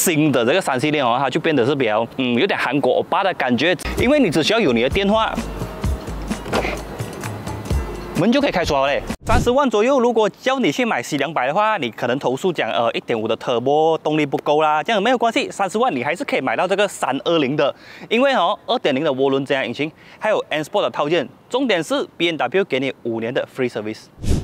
新的这个三系列哦，它就变得是比较嗯有点韩国欧巴的感觉，因为你只需要有你的电话。门就可以开出来嘞，三十万左右。如果叫你去买 C 两百的话，你可能投诉讲，呃，一点五的 Turbo 动力不够啦，这样没有关系，三十万你还是可以买到这个三二零的，因为哦，二点零的涡轮增压引擎，还有 N Sport 的套件，重点是 B N W 给你五年的 Free Service。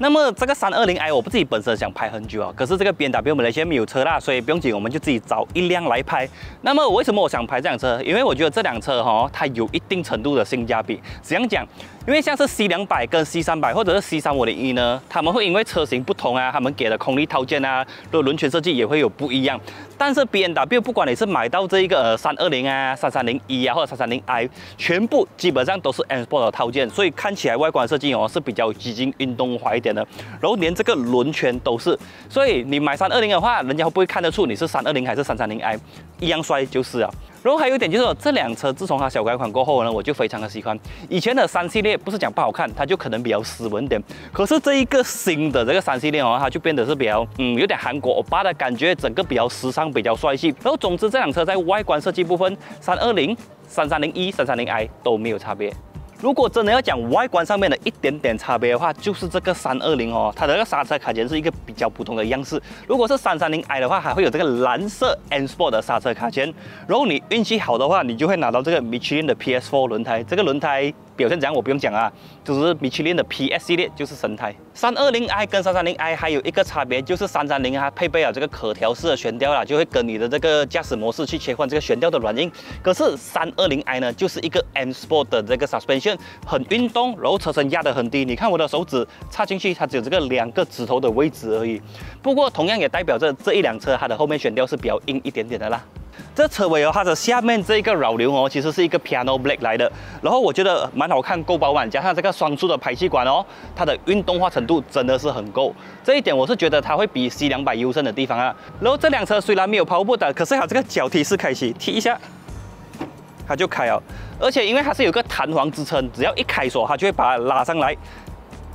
那么这个三二零 i 我不自己本身想拍很久啊，可是这个 B M W 我们那些没有车啦，所以不用紧，我们就自己找一辆来拍。那么为什么我想拍这辆车？因为我觉得这辆车哈，它有一定程度的性价比。怎样讲？因为像是 C 两百跟 C 三百或者是 C 三五零一呢，他们会因为车型不同啊，他们给的空力套件啊，的轮圈设计也会有不一样。但是 B M W 不管你是买到这一个呃三二零啊、三三零一啊或者三三零 i，全部基本上都是 N Sport 套件，所以看起来外观设计哦是比较激进运动化一点的。然后连这个轮圈都是，所以你买三二零的话，人家会不会看得出你是三二零还是三三零 i？一样帅就是啊。然后还有一点就是这辆车自从它小改款过后呢，我就非常的喜欢。以前的三系列不是讲不好看，它就可能比较斯文点。可是这一个新的这个三系列哦，它就变得是比较嗯有点韩国欧巴的感觉，整个比较时尚，比较帅气。然后总之这辆车在外观设计部分，三二零、三三零一、三三零 i 都没有差别。如果真的要讲外观上面的一点点差别的话，就是这个三二零哦，它的那个刹车卡钳是一个比较普通的样式。如果是三三零 i 的话，还会有这个蓝色 N Sport 的刹车卡钳。然后你运气好的话，你就会拿到这个 Michelin 的 PS4 轮胎。这个轮胎。表现怎样我不用讲啊，就是米其林的 PS 系列就是神胎。三二零 i 跟三三零 i 还有一个差别，就是三三零它配备了这个可调式的悬吊啦，就会跟你的这个驾驶模式去切换这个悬吊的软硬。可是三二零 i 呢，就是一个 M Sport 的这个 suspension，很运动，然后车身压得很低。你看我的手指插进去，它只有这个两个指头的位置而已。不过同样也代表着这一辆车它的后面悬吊是比较硬一点点的啦。这车尾哦，它的下面这个扰流哦，其实是一个 piano black 来的，然后我觉得蛮好看，够饱满，加上这个双出的排气管哦，它的运动化程度真的是很够，这一点我是觉得它会比 C 两百优胜的地方啊。然后这辆车虽然没有跑步的，可是它这个脚踢式开启，踢一下，它就开了，而且因为它是有个弹簧支撑，只要一开锁，它就会把它拉上来，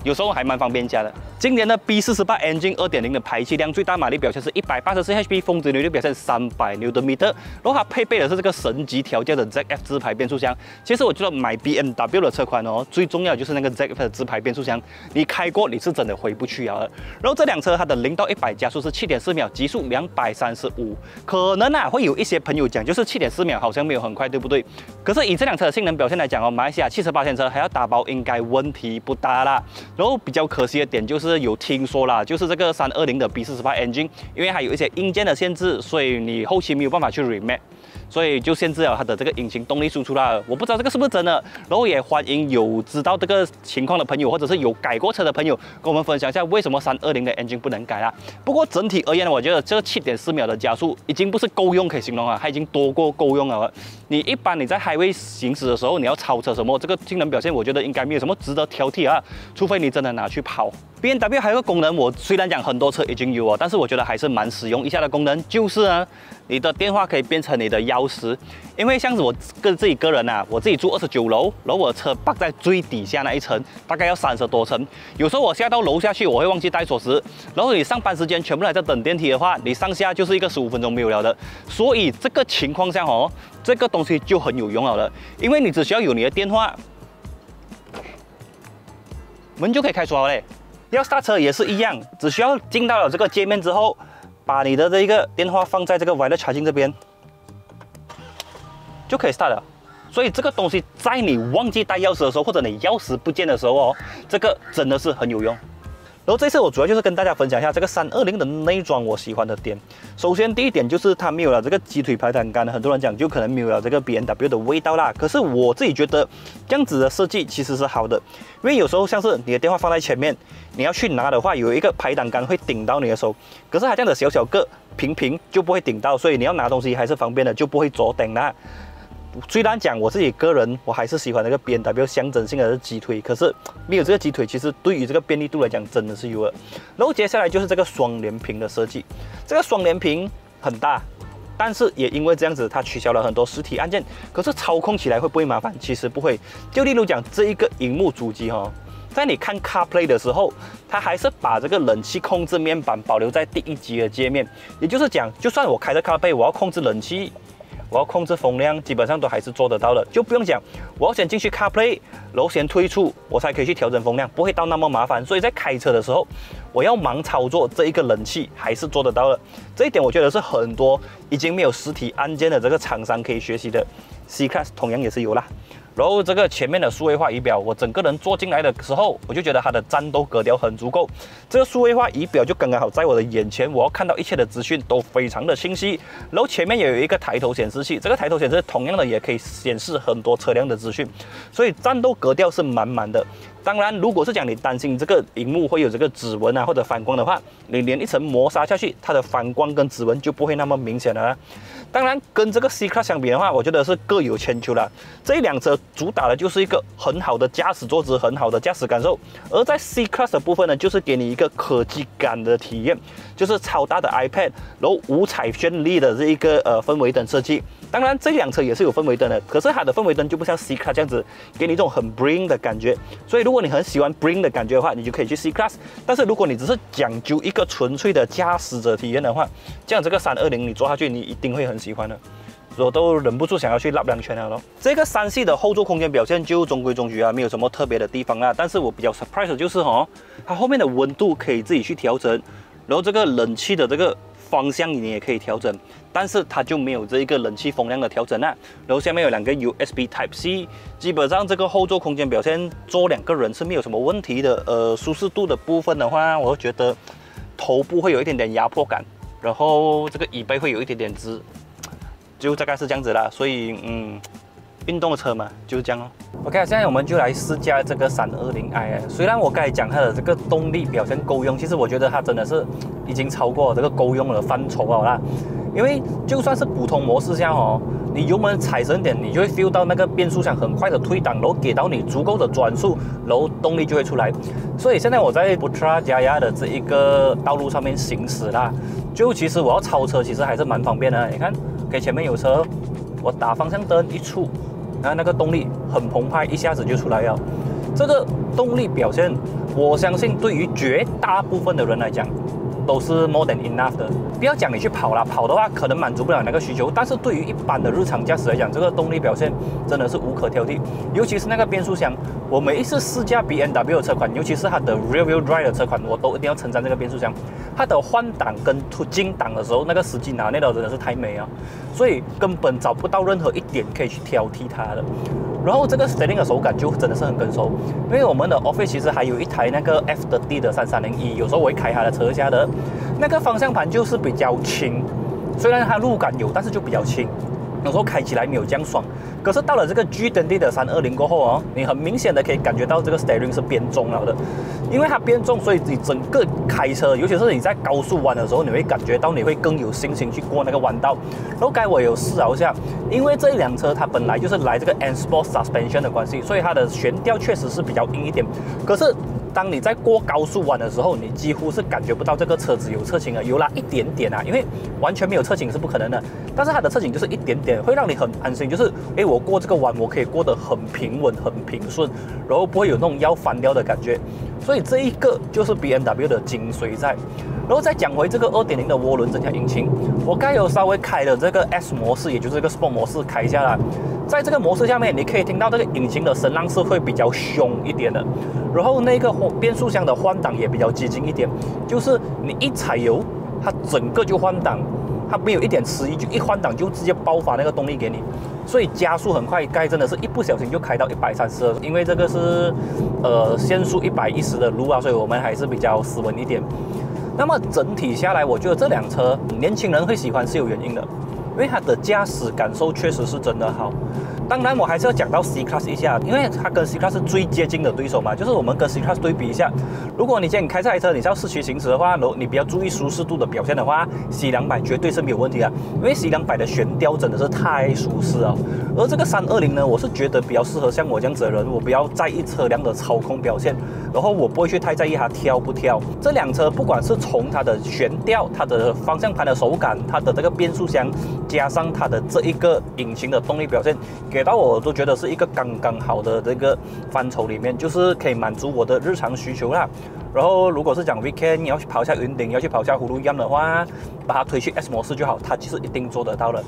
有时候还蛮方便加的。今年的 B 四十八 Engine 二点零的排气量最大马力表现是一百八十四 HP，峰值扭力表现三百牛顿米。然后它配备的是这个神级调教的 ZF 自排变速箱。其实我觉得买 BMW 的车款哦，最重要就是那个 ZF 的自排变速箱，你开过你是真的回不去啊。然后这辆车它的零到一百加速是七点四秒，极速两百三十五。可能啊会有一些朋友讲，就是七点四秒好像没有很快，对不对？可是以这辆车的性能表现来讲哦，马来西亚汽车八千车还要打包应该问题不大啦。然后比较可惜的点就是。有听说啦，就是这个三二零的 B 四十八 engine，因为它有一些硬件的限制，所以你后期没有办法去 remake。所以就限制了它的这个引擎动力输出啦。我不知道这个是不是真的，然后也欢迎有知道这个情况的朋友，或者是有改过车的朋友，跟我们分享一下为什么三二零的 engine 不能改啦。不过整体而言呢，我觉得这七点四秒的加速已经不是够用可以形容啊，它已经多过够用了。你一般你在 highway 行驶的时候，你要超车什么，这个性能表现我觉得应该没有什么值得挑剔啊，除非你真的拿去跑。B M W 还有个功能，我虽然讲很多车已经有哦，但是我觉得还是蛮实用一下的功能，就是呢，你的电话可以变成你的钥匙。因为像是我跟自己个人啊，我自己住二十九楼，然后我的车泊在最底下那一层，大概要三十多层。有时候我下到楼下去，我会忘记带锁匙。然后你上班时间全部还在等电梯的话，你上下就是一个十五分钟没有了的。所以这个情况下哦，这个东西就很有用了的，因为你只需要有你的电话，门就可以开出来嘞。要刹车也是一样，只需要进到了这个界面之后，把你的这一个电话放在这个 w i r e l e s charging 这边，就可以 start 了。所以这个东西在你忘记带钥匙的时候，或者你钥匙不见的时候哦，这个真的是很有用。然后这次我主要就是跟大家分享一下这个三二零的内装我喜欢的点。首先第一点就是它没有了这个鸡腿排挡杆，很多人讲就可能没有了这个 B N W 的味道啦。可是我自己觉得这样子的设计其实是好的，因为有时候像是你的电话放在前面，你要去拿的话，有一个排挡杆会顶到你的手。可是它这样的小小个平平就不会顶到，所以你要拿东西还是方便的，就不会左顶啦。虽然讲我自己个人我还是喜欢那个 B N W 象征性的鸡腿，可是没有这个鸡腿，其实对于这个便利度来讲真的是有了。然后接下来就是这个双联屏的设计，这个双联屏很大。但是也因为这样子，它取消了很多实体按键。可是操控起来会不会麻烦？其实不会。就例如讲这一个荧幕主机哈，在你看 CarPlay 的时候，它还是把这个冷气控制面板保留在第一级的界面。也就是讲，就算我开着 CarPlay，我要控制冷气。我要控制风量，基本上都还是做得到的，就不用讲。我要先进去 CarPlay，然后先退出，我才可以去调整风量，不会到那么麻烦。所以在开车的时候，我要盲操作这一个冷气，还是做得到的。这一点我觉得是很多已经没有实体按键的这个厂商可以学习的。C Class 同样也是有啦。然后这个前面的数位化仪表，我整个人坐进来的时候，我就觉得它的战斗格调很足够。这个数位化仪表就刚刚好在我的眼前，我要看到一切的资讯都非常的清晰。然后前面也有一个抬头显示器，这个抬头显示同样的也可以显示很多车辆的资讯，所以战斗格调是满满的。当然，如果是讲你担心这个荧幕会有这个指纹啊或者反光的话，你连一层磨砂下去，它的反光跟指纹就不会那么明显了。当然，跟这个 C Class 相比的话，我觉得是各有千秋了。这一辆车主打的就是一个很好的驾驶坐姿，很好的驾驶感受。而在 C Class 的部分呢，就是给你一个科技感的体验，就是超大的 iPad，然后五彩绚丽的这一个呃氛围灯设计。当然，这辆车也是有氛围灯的，可是它的氛围灯就不像 C Class 这样子，给你一种很 bring 的感觉。所以，如果你很喜欢 bring 的感觉的话，你就可以去 C Class。但是，如果你只是讲究一个纯粹的驾驶者体验的话，这样这个三二零你坐下去，你一定会很喜欢的。我都忍不住想要去拉两圈了咯。这个三系的后座空间表现就中规中矩啊，没有什么特别的地方啊。但是我比较 surprise 的就是哈，它后面的温度可以自己去调整，然后这个冷气的这个。方向你也可以调整，但是它就没有这一个冷气风量的调整啊。然后下面有两个 USB Type C，基本上这个后座空间表现坐两个人是没有什么问题的。呃，舒适度的部分的话，我觉得头部会有一点点压迫感，然后这个椅背会有一点点直，就大概是这样子啦。所以嗯。运动的车嘛，就是这样哦。OK，现在我们就来试驾这个三二零 i。虽然我刚才讲它的这个动力表现够用，其实我觉得它真的是已经超过这个够用的范畴了啦。因为就算是普通模式下哦，你油门踩深点，你就会 feel 到那个变速箱很快的退档，然后给到你足够的转速，然后动力就会出来。所以现在我在 Putra Jaya 的这一个道路上面行驶啦，就其实我要超车其实还是蛮方便的。你看，给前面有车，我打方向灯一出。然后那个动力很澎湃，一下子就出来了。这个动力表现，我相信对于绝大部分的人来讲。都是 more than enough 的，不要讲你去跑了，跑的话可能满足不了那个需求。但是对于一般的日常驾驶来讲，这个动力表现真的是无可挑剔。尤其是那个变速箱，我每一次试驾 B N W 的车款，尤其是它的 rear wheel drive 的车款，我都一定要称赞这个变速箱。它的换挡跟突进档的时候，那个司机拿捏到真的是太美啊，所以根本找不到任何一点可以去挑剔它的。然后这个 steering 的手感就真的是很跟手，因为我们的 office 其实还有一台那个 F 的 D 的三三零一，有时候我会开它的车下的，那个方向盘就是比较轻，虽然它路感有，但是就比较轻。有时候开起来没有这样爽，可是到了这个 G 登地的三二零过后哦，你很明显的可以感觉到这个 steering 是变重了的，因为它变重，所以你整个开车，尤其是你在高速弯的时候，你会感觉到你会更有信心去过那个弯道。然后该我有试了一下，因为这一辆车它本来就是来这个 N Sport Suspension 的关系，所以它的悬吊确实是比较硬一点，可是。当你在过高速弯的时候，你几乎是感觉不到这个车子有侧倾的，有那一点点啊，因为完全没有侧倾是不可能的。但是它的侧倾就是一点点，会让你很安心，就是诶，我过这个弯我可以过得很平稳、很平顺，然后不会有那种要翻掉的感觉。所以这一个就是 B M W 的精髓在。然后再讲回这个二点零的涡轮增压引擎，我刚有稍微开了这个 S 模式，也就是这个 Sport 模式开下来，在这个模式下面，你可以听到这个引擎的声浪是会比较凶一点的，然后那个变速箱的换挡也比较接近一点，就是你一踩油，它整个就换挡，它没有一点迟疑，就一换挡就直接爆发那个动力给你，所以加速很快，该真的是一不小心就开到一百三十，因为这个是呃限速一百一十的路啊，所以我们还是比较斯文一点。那么整体下来，我觉得这辆车年轻人会喜欢是有原因的，因为它的驾驶感受确实是真的好。当然，我还是要讲到 C Class 一下，因为它跟 C Class 是最接近的对手嘛。就是我们跟 C Class 对比一下，如果你今天开这台车，你在市区行驶的话，你比较注意舒适度的表现的话，C 两百绝对是没有问题的。因为 C 两百的悬吊真的是太舒适了。而这个三二零呢，我是觉得比较适合像我这样子的人，我不要在意车辆的操控表现，然后我不会去太在意它跳不跳。这辆车不管是从它的悬吊、它的方向盘的手感、它的这个变速箱，加上它的这一个引擎的动力表现。给到我都觉得是一个刚刚好的这个范畴里面，就是可以满足我的日常需求啦。然后如果是讲 weekend 你要去跑一下云顶，要去跑一下葫芦样的话，把它推去 S 模式就好，它其实一定做得到的。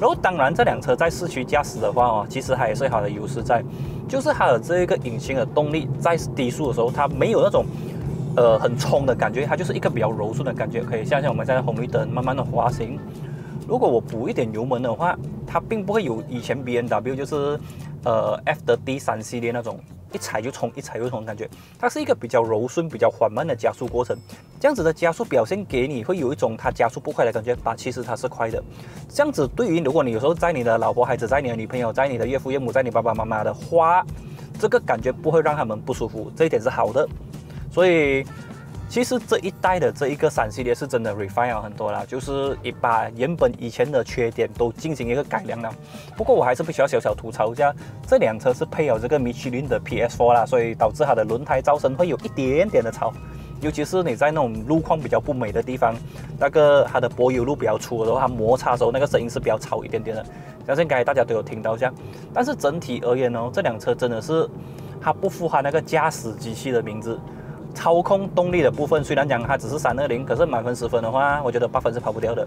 然后当然这辆车在市区驾驶的话哦，其实它也是它的优势在，就是它的这一个引擎的动力在低速的时候，它没有那种呃很冲的感觉，它就是一个比较柔顺的感觉，可以像像我们在红绿灯慢慢的滑行。如果我补一点油门的话，它并不会有以前 B N W 就是呃 F 的 D 三系列那种一踩就冲、一踩就冲的感觉。它是一个比较柔顺、比较缓慢的加速过程。这样子的加速表现给你会有一种它加速不快的感觉，但其实它是快的。这样子对于如果你有时候在你的老婆、孩子、在你的女朋友、在你的岳父岳母、在你爸爸妈妈的话，这个感觉不会让他们不舒服，这一点是好的。所以。其实这一代的这一个三系列是真的 refine 了很多啦，就是一把原本以前的缺点都进行一个改良了。不过我还是必须要小小吐槽一下，这辆车是配有这个米其林的 PS4 啦，所以导致它的轮胎噪声会有一点点的吵，尤其是你在那种路况比较不美的地方，那个它的柏油路比较粗的话，它摩擦时候那个声音是比较吵一点点的。相信刚才大家都有听到这样，但是整体而言呢，这辆车真的是它不符合那个驾驶机器的名字。操控动力的部分，虽然讲它只是三二零，可是满分十分的话，我觉得八分是跑不掉的。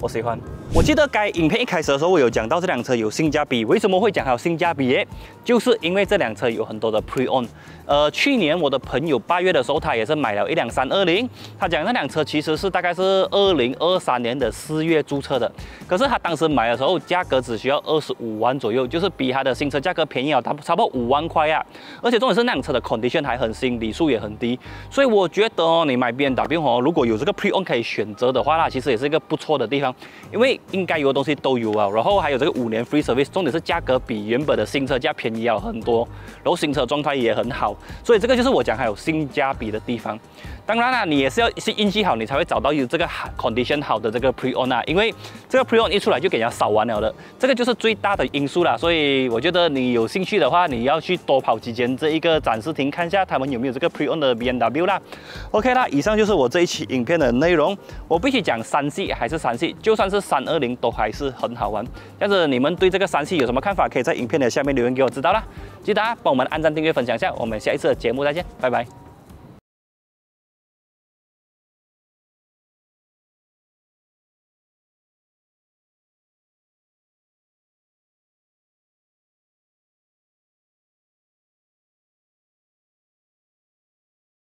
我喜欢。我记得该影片一开始的时候，我有讲到这辆车有性价比。为什么会讲它有性价比？就是因为这辆车有很多的 pre-own。呃，去年我的朋友八月的时候，他也是买了一辆三二零。他讲那辆车其实是大概是二零二三年的四月注册的，可是他当时买的时候价格只需要二十五万左右，就是比他的新车价格便宜了，他差不多五万块呀。而且重点是那辆车的 condition 还很新，里数也很低。所以我觉得哦，你买 B M W 哦，如果有这个 pre-own 可以选择的话，那其实也是一个不错的地方，因为应该有的东西都有啊，然后还有这个五年 free service，重点是价格比原本的新车价便宜了很多，然后新车状态也很好，所以这个就是我讲还有性价比的地方。当然啦，你也是要是运气好，你才会找到有这个 condition 好的这个 pre own 啊，因为这个 pre own 一出来就给人家扫完了的，这个就是最大的因素啦。所以我觉得你有兴趣的话，你要去多跑几间这一个展示厅看一下，他们有没有这个 pre own 的 B M W 啦。OK 啦，以上就是我这一期影片的内容。我必须讲三系还是三系，就算是三二零都还是很好玩。但是你们对这个三系有什么看法？可以在影片的下面留言给我知道啦。记得啊，帮我们按赞、订阅、分享一下。我们下一次的节目再见，拜拜。